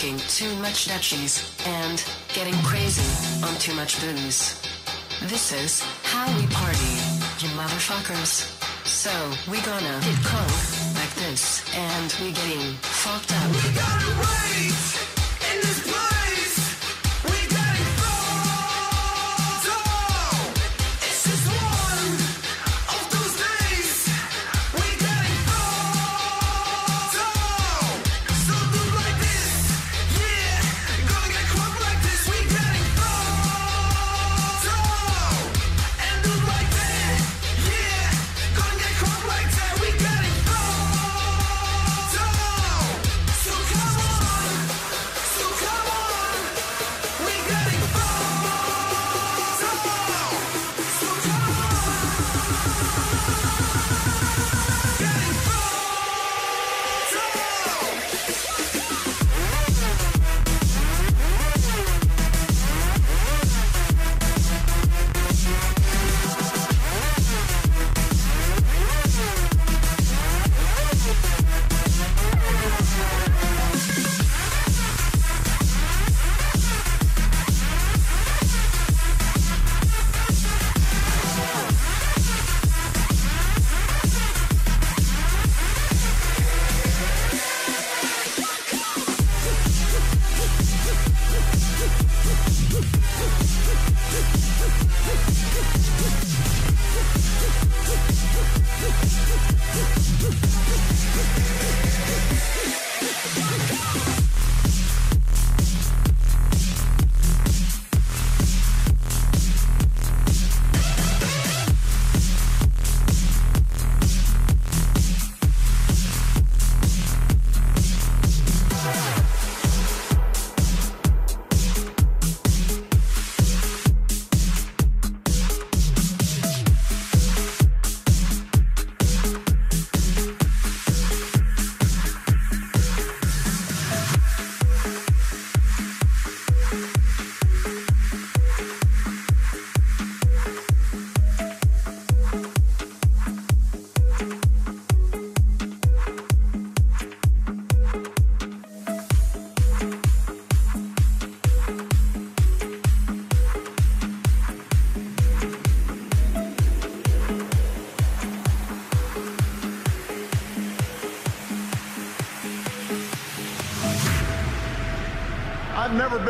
too much Dutchies, and getting crazy on too much booze. This is how we party, you motherfuckers. So we gonna get crunk like this, and we getting fucked up. We gotta wait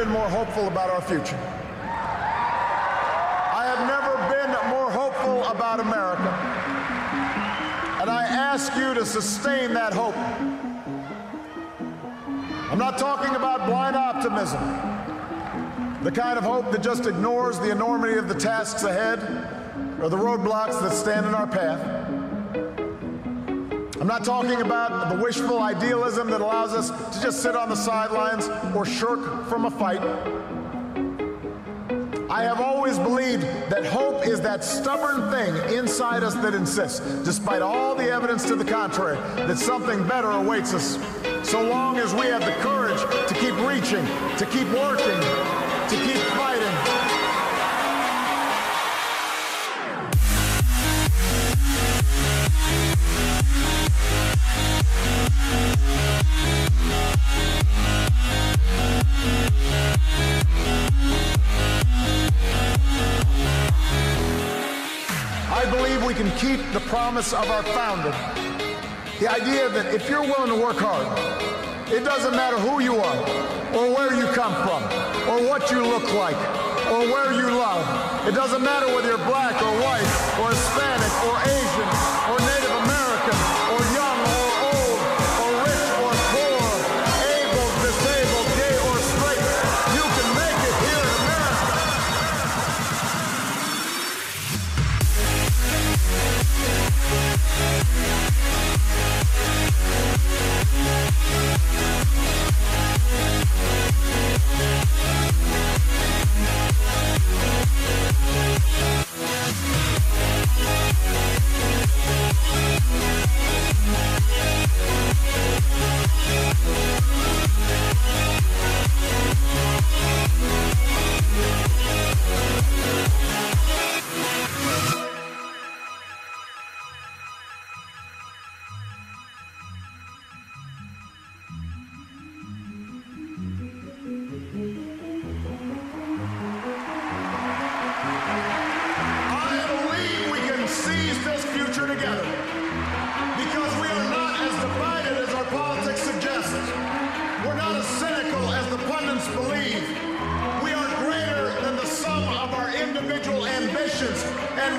been more hopeful about our future. I have never been more hopeful about America. And I ask you to sustain that hope. I'm not talking about blind optimism, the kind of hope that just ignores the enormity of the tasks ahead or the roadblocks that stand in our path. Not talking about the wishful idealism that allows us to just sit on the sidelines or shirk from a fight. I have always believed that hope is that stubborn thing inside us that insists, despite all the evidence to the contrary, that something better awaits us. So long as we have the courage to keep reaching, to keep working, to keep fighting. We can keep the promise of our founder. The idea that if you're willing to work hard, it doesn't matter who you are, or where you come from, or what you look like, or where you love. It doesn't matter whether you're black or white, or Hispanic, or Asian,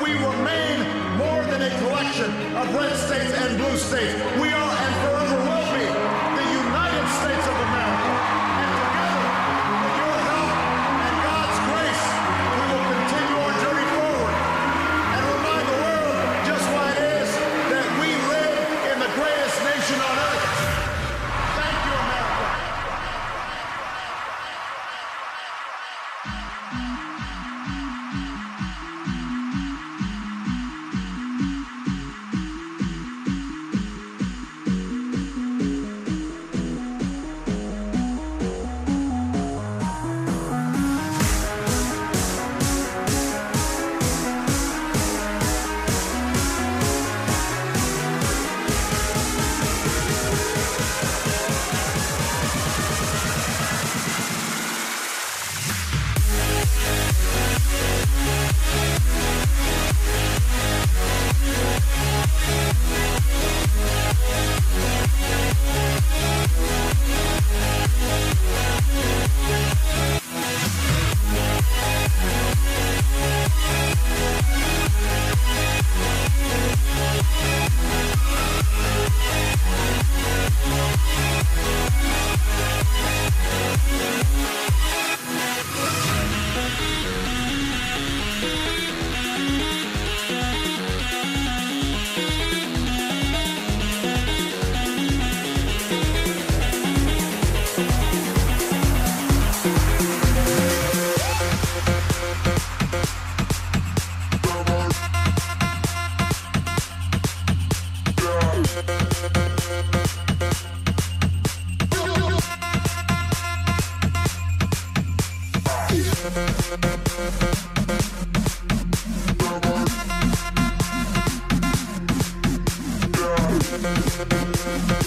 we remain more than a collection of red states and blue states. We Thank you.